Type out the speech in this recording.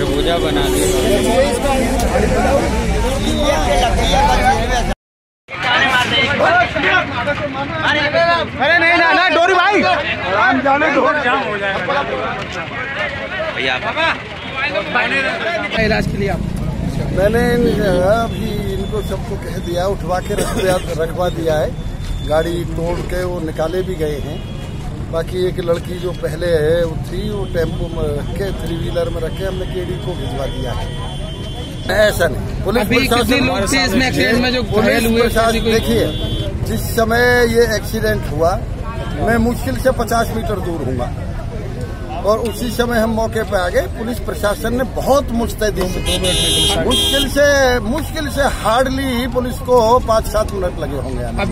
दरवाज़ा बना दिया अरे नहीं ना ना डोरी भाई। आराम जाने दो। भैया इलाज के लिए आप मैंने अभी इनको सबको कह दिया उठवा के रख रखवा दिया है। गाड़ी तोड़ के वो निकाले भी गए हैं। बाकी एक लड़की जो पहले है वो थी वो टेंपो में रखे थ्री व्हीलर में रख हमने केडी को भिजवा दिया है। ऐसा नहीं। पुलिस प्रशासन देखिए। जिस समय ये एक्सीडेंट हुआ मैं मुश्किल से 50 मीटर दूर हूँ। और उसी समय हम मौके पे आ गए। पुलिस प्रशासन ने बहुत मुस्तैदी से मुश्किल से मुश्किल से हार्डली पुलिस को पाँच सात मिनट लगे होंगे।